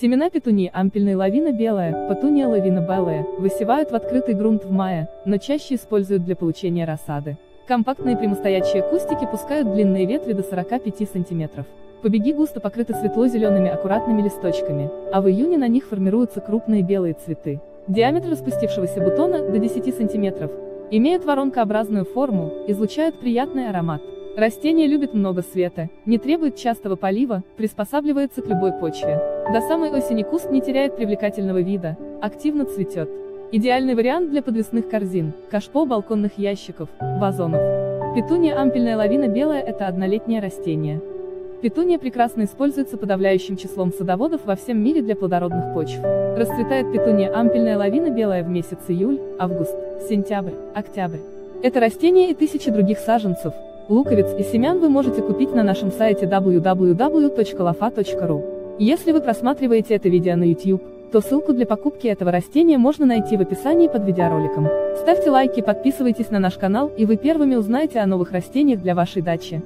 Семена петунии ампельной лавина белая, петуния лавина белая, высевают в открытый грунт в мае, но чаще используют для получения рассады. Компактные прямостоящие кустики пускают длинные ветви до 45 см. Побеги густо покрыты светло-зелеными аккуратными листочками, а в июне на них формируются крупные белые цветы. Диаметр распустившегося бутона до 10 см. Имеют воронкообразную форму, излучают приятный аромат. Растение любит много света, не требует частого полива, приспосабливается к любой почве. До самой осени куст не теряет привлекательного вида, активно цветет. Идеальный вариант для подвесных корзин, кашпо балконных ящиков, вазонов. Петуния ампельная лавина белая – это однолетнее растение. Петуния прекрасно используется подавляющим числом садоводов во всем мире для плодородных почв. Расцветает петуния ампельная лавина белая в месяц июль, август, сентябрь, октябрь. Это растение и тысячи других саженцев, луковиц и семян вы можете купить на нашем сайте www.lofa.ru. Если вы просматриваете это видео на YouTube, то ссылку для покупки этого растения можно найти в описании под видеороликом. Ставьте лайки, подписывайтесь на наш канал, и вы первыми узнаете о новых растениях для вашей дачи.